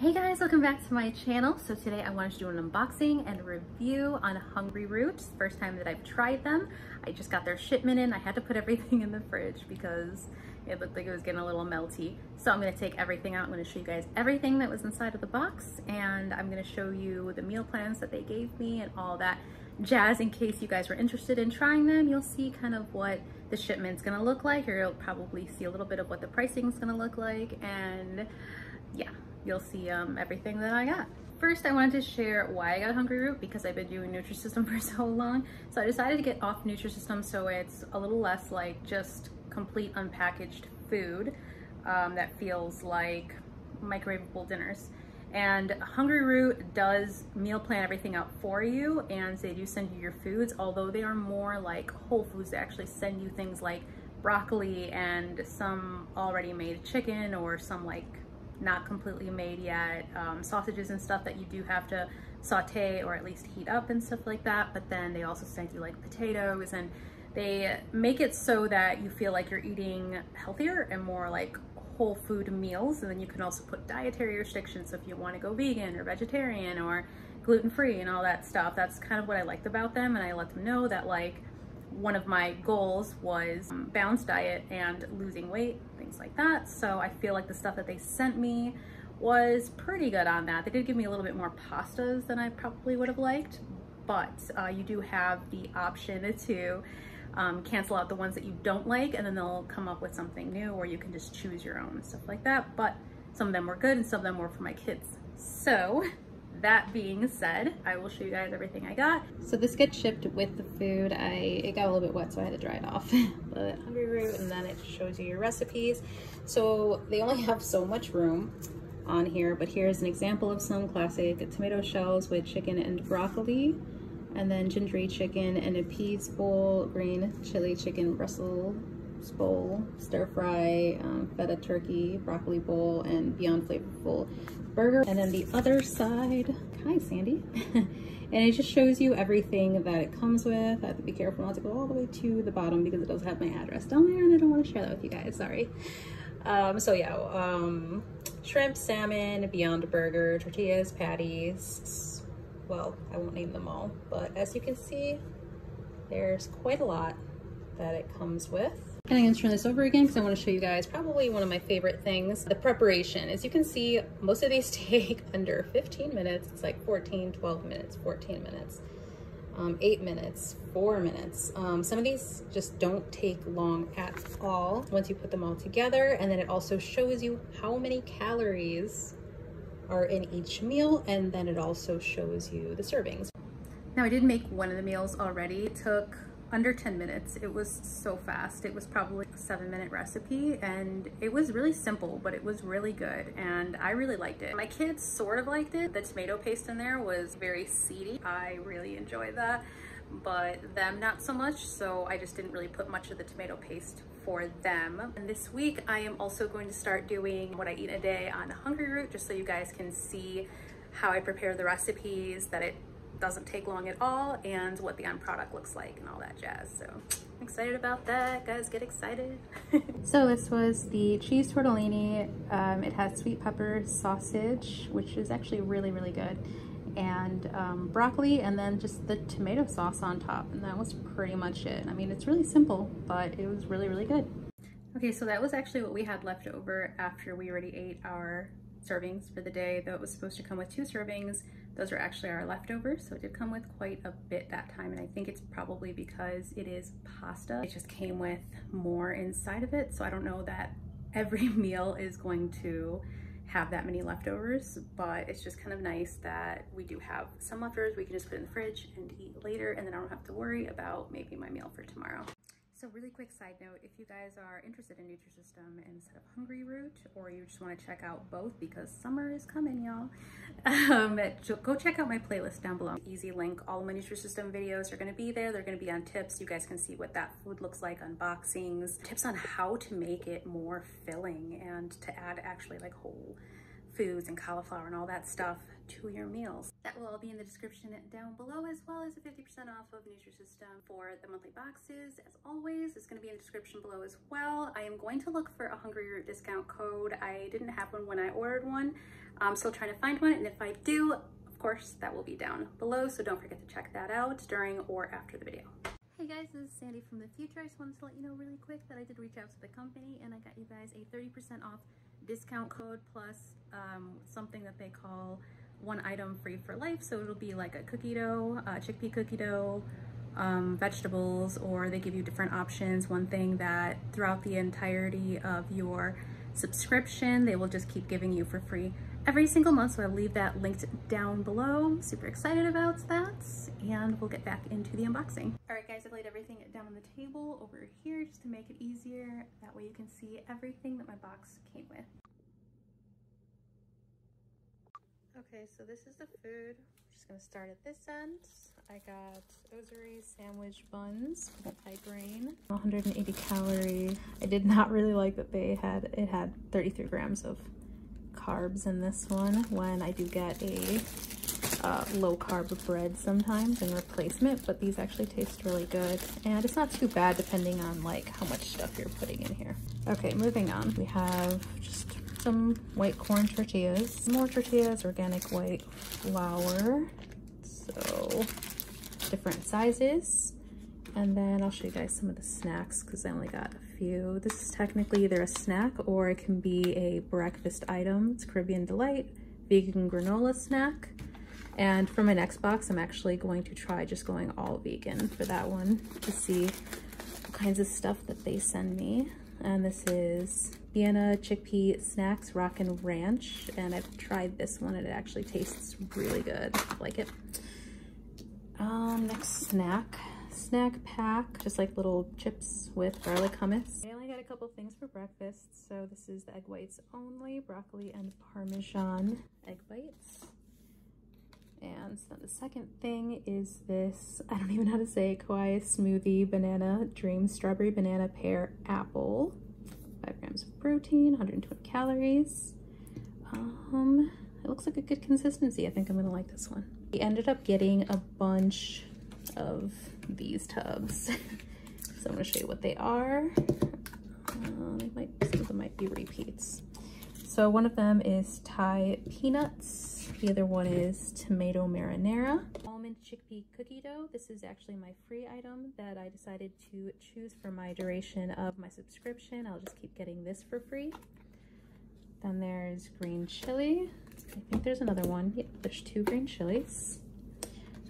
Hey guys, welcome back to my channel. So today I wanted to do an unboxing and review on Hungry Roots. First time that I've tried them. I just got their shipment in. I had to put everything in the fridge because it looked like it was getting a little melty. So I'm gonna take everything out. I'm gonna show you guys everything that was inside of the box and I'm gonna show you the meal plans that they gave me and all that jazz in case you guys were interested in trying them. You'll see kind of what the shipment's gonna look like or you'll probably see a little bit of what the pricing is gonna look like and yeah, you'll see um, everything that I got. First, I wanted to share why I got Hungry Root because I've been doing Nutrisystem for so long. So I decided to get off Nutrisystem so it's a little less like just complete unpackaged food um, that feels like microwavable dinners. And Hungry Root does meal plan everything out for you and they do send you your foods, although they are more like whole foods. They actually send you things like broccoli and some already made chicken or some like not completely made yet, um, sausages and stuff that you do have to saute or at least heat up and stuff like that. But then they also send you like potatoes and they make it so that you feel like you're eating healthier and more like whole food meals. And then you can also put dietary restrictions. So if you want to go vegan or vegetarian or gluten-free and all that stuff, that's kind of what I liked about them. And I let them know that like, one of my goals was um, balanced diet and losing weight, things like that. So I feel like the stuff that they sent me was pretty good on that. They did give me a little bit more pastas than I probably would have liked, but uh, you do have the option to um, cancel out the ones that you don't like and then they'll come up with something new or you can just choose your own stuff like that. But some of them were good and some of them were for my kids. So that being said, I will show you guys everything I got. So this gets shipped with the food. I It got a little bit wet, so I had to dry it off. but Hungry Root, and then it shows you your recipes. So they only have so much room on here, but here's an example of some classic tomato shells with chicken and broccoli, and then gingery chicken and a peas bowl, green chili chicken Brussels bowl, stir fry, um, feta turkey, broccoli bowl, and beyond flavorful burger. And then the other side, hi Sandy. and it just shows you everything that it comes with. I have to be careful not to go all the way to the bottom because it does have my address down there and I don't want to share that with you guys, sorry. Um, so yeah, um, shrimp, salmon, Beyond Burger, tortillas, patties. Well, I won't name them all, but as you can see, there's quite a lot that it comes with. And I'm gonna turn this over again because I wanna show you guys probably one of my favorite things, the preparation. As you can see, most of these take under 15 minutes. It's like 14, 12 minutes, 14 minutes, um, eight minutes, four minutes. Um, some of these just don't take long at all once you put them all together. And then it also shows you how many calories are in each meal. And then it also shows you the servings. Now I did make one of the meals already. It took under 10 minutes. It was so fast. It was probably a seven minute recipe and it was really simple, but it was really good and I really liked it. My kids sort of liked it. The tomato paste in there was very seedy. I really enjoyed that, but them not so much. So I just didn't really put much of the tomato paste for them. And this week I am also going to start doing what I eat a day on Hungry Root, just so you guys can see how I prepare the recipes, that it doesn't take long at all and what the end product looks like and all that jazz. So I'm excited about that. Guys, get excited. so this was the cheese tortellini. Um, it has sweet pepper sausage, which is actually really, really good and um, broccoli and then just the tomato sauce on top and that was pretty much it. I mean it's really simple but it was really really good. Okay so that was actually what we had left over after we already ate our servings for the day though it was supposed to come with two servings those are actually our leftovers, so it did come with quite a bit that time, and I think it's probably because it is pasta. It just came with more inside of it, so I don't know that every meal is going to have that many leftovers, but it's just kind of nice that we do have some leftovers we can just put in the fridge and eat later, and then I don't have to worry about maybe my meal for tomorrow. So really quick side note, if you guys are interested in Nutrisystem instead of Hungry Root, or you just want to check out both because summer is coming, y'all, um, go check out my playlist down below. Easy link, all my Nutrisystem videos are going to be there. They're going to be on tips. You guys can see what that food looks like, unboxings, tips on how to make it more filling and to add actually like whole foods and cauliflower and all that stuff to your meals. That will all be in the description down below as well as a 50% off of Nutrisystem for the monthly boxes. As always, it's going to be in the description below as well. I am going to look for a Hungry Root discount code. I didn't have one when I ordered one. I'm still trying to find one, and if I do, of course, that will be down below, so don't forget to check that out during or after the video. Hey guys, this is Sandy from the future. I just wanted to let you know really quick that I did reach out to the company and I got you guys a 30% off discount code plus um, something that they call one item free for life. So it'll be like a cookie dough, uh, chickpea cookie dough, um, vegetables, or they give you different options. One thing that throughout the entirety of your subscription, they will just keep giving you for free every single month. So I'll leave that linked down below. Super excited about that. And we'll get back into the unboxing. All right, guys, I've laid everything down on the table over here just to make it easier. That way you can see everything that my box came with. Okay, so this is the food. I'm just gonna start at this end. I got Ozery sandwich buns with high grain, 180 calorie. I did not really like that they had, it had 33 grams of carbs in this one when I do get a uh, low carb bread sometimes in replacement, but these actually taste really good. And it's not too bad depending on like how much stuff you're putting in here. Okay, moving on. We have just some white corn tortillas, more tortillas, organic white flour. So different sizes. And then I'll show you guys some of the snacks because I only got a few. This is technically either a snack or it can be a breakfast item. It's Caribbean Delight, vegan granola snack. And for my next box, I'm actually going to try just going all vegan for that one to see what kinds of stuff that they send me. And this is Biena Chickpea Snacks Rockin' Ranch. And I've tried this one and it actually tastes really good. I like it. Um, next snack snack pack, just like little chips with garlic hummus. I only got a couple things for breakfast, so this is the egg whites only, broccoli and parmesan egg whites. And so the second thing is this, I don't even know how to say, Kawaii Smoothie Banana Dream Strawberry Banana Pear Apple. 5 grams of protein, 120 calories. Um, it looks like a good consistency. I think I'm gonna like this one. We ended up getting a bunch of these tubs. so I'm gonna show you what they are. Uh, they might, some of them might be repeats. So one of them is Thai peanuts. The other one is tomato marinara. Almond chickpea cookie dough. This is actually my free item that I decided to choose for my duration of my subscription. I'll just keep getting this for free. Then there's green chili. I think there's another one. Yep, there's two green chilies.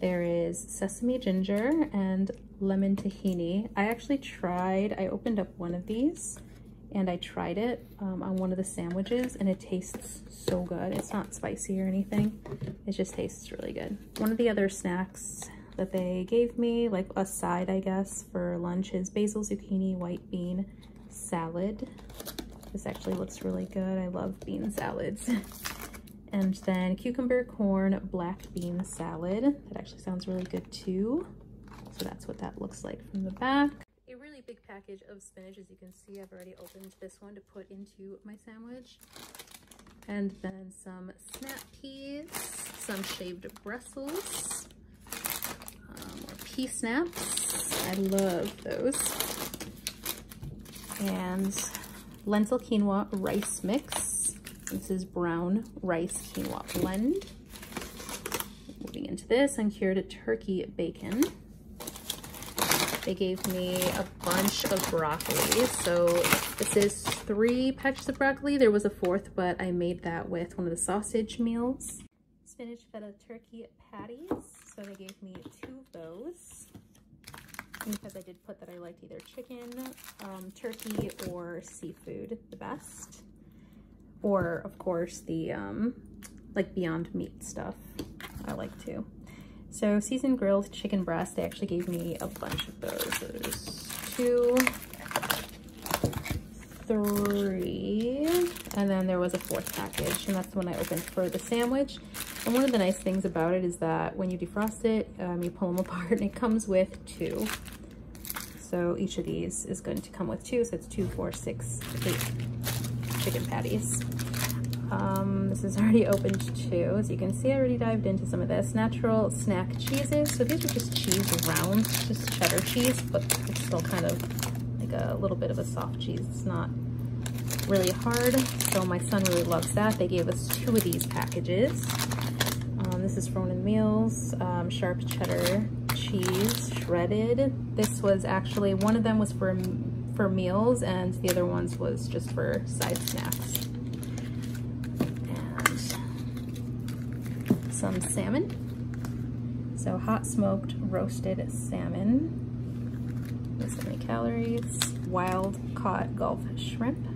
There is sesame ginger and lemon tahini. I actually tried, I opened up one of these and I tried it um, on one of the sandwiches and it tastes so good. It's not spicy or anything. It just tastes really good. One of the other snacks that they gave me, like a side, I guess, for lunch is basil zucchini white bean salad. This actually looks really good. I love bean salads. And then cucumber corn black bean salad. That actually sounds really good too. So that's what that looks like from the back. Big package of spinach. As you can see, I've already opened this one to put into my sandwich. And then some snap peas, some shaved Brussels, um, more pea snaps. I love those. And lentil quinoa rice mix. This is brown rice quinoa blend. Moving into this, uncured turkey bacon. They gave me a bunch of broccoli. So this is three packages of broccoli. There was a fourth, but I made that with one of the sausage meals. Spinach feta turkey patties. So they gave me two of those because I did put that I liked either chicken, um, turkey, or seafood the best or of course the um, like Beyond Meat stuff I like too. So seasoned grilled chicken breast, they actually gave me a bunch of those. So there's two, three, and then there was a fourth package, and that's the one I opened for the sandwich. And one of the nice things about it is that when you defrost it, um, you pull them apart, and it comes with two. So each of these is going to come with two, so it's two, four, six, eight chicken patties. Um, this is already opened too. As you can see, I already dived into some of this. Natural snack cheeses. So these are just cheese rounds, just cheddar cheese, but it's still kind of like a little bit of a soft cheese. It's not really hard. So my son really loves that. They gave us two of these packages. Um, this is Fronen Meals, um, sharp cheddar cheese, shredded. This was actually, one of them was for, for meals and the other ones was just for side snacks. And some salmon. So hot smoked roasted salmon. This many calories. Wild caught Gulf shrimp.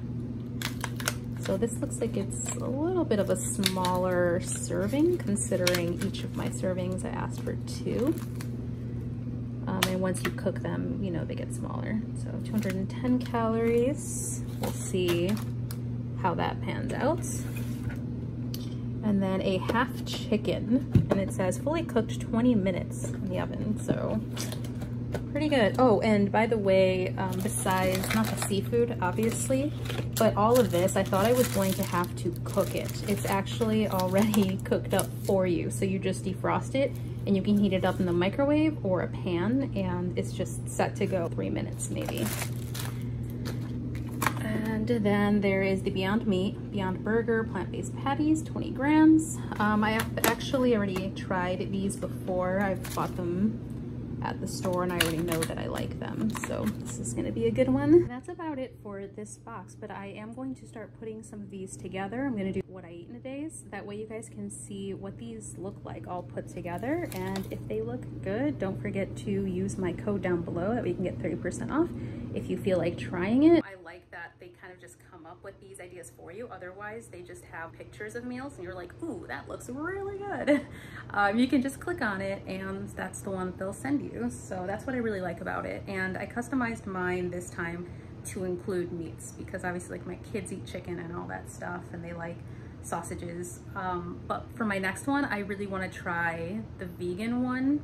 So this looks like it's a little bit of a smaller serving considering each of my servings I asked for two. Um, and once you cook them, you know, they get smaller. So 210 calories. We'll see how that pans out. And then a half chicken, and it says fully cooked 20 minutes in the oven. So pretty good. Oh, and by the way, um, besides, not the seafood, obviously, but all of this, I thought I was going to have to cook it. It's actually already cooked up for you. So you just defrost it and you can heat it up in the microwave or a pan and it's just set to go three minutes maybe. And then there is the Beyond Meat, Beyond Burger plant-based patties, 20 grams. Um, I have actually already tried these before. I've bought them at the store and I already know that I like them. So this is gonna be a good one. That's about it for this box, but I am going to start putting some of these together. I'm gonna do what I eat in a day. So that way you guys can see what these look like all put together. And if they look good, don't forget to use my code down below that we can get 30% off if you feel like trying it. They kind of just come up with these ideas for you. Otherwise, they just have pictures of meals and you're like, ooh, that looks really good. Um, you can just click on it and that's the one they'll send you. So that's what I really like about it. And I customized mine this time to include meats because obviously like my kids eat chicken and all that stuff and they like sausages. Um, but for my next one, I really want to try the vegan one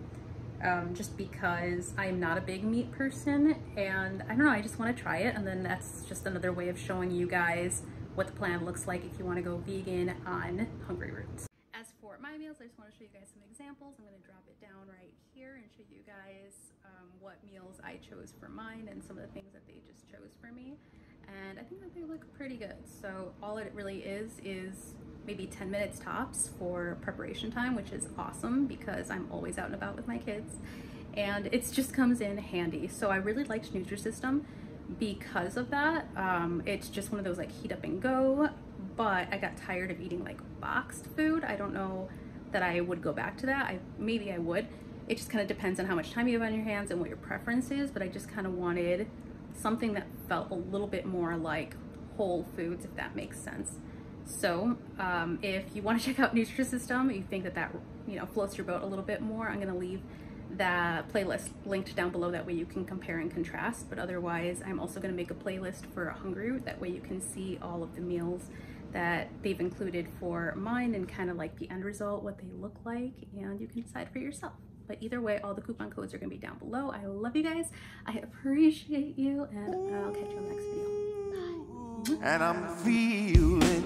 um, just because I'm not a big meat person and I don't know, I just want to try it and then that's just another way of showing you guys what the plan looks like if you want to go vegan on Hungry Roots. As for my meals, I just want to show you guys some examples. I'm going to drop it down right here and show you guys um, what meals I chose for mine and some of the things that they just chose for me. And I think that they look pretty good. So all it really is is maybe 10 minutes tops for preparation time, which is awesome because I'm always out and about with my kids. And it just comes in handy. So I really liked Nutrisystem because of that. Um, it's just one of those like heat up and go, but I got tired of eating like boxed food. I don't know that I would go back to that. I Maybe I would. It just kind of depends on how much time you have on your hands and what your preference is, but I just kind of wanted something that felt a little bit more like whole foods, if that makes sense. So um, if you want to check out Nutrisystem, you think that that you know floats your boat a little bit more, I'm going to leave that playlist linked down below. That way you can compare and contrast. But otherwise, I'm also going to make a playlist for Hungry Root. That way you can see all of the meals that they've included for mine and kind of like the end result, what they look like, and you can decide for yourself. But either way, all the coupon codes are going to be down below. I love you guys. I appreciate you, and I'll catch you on the next video. Bye. And I'm feeling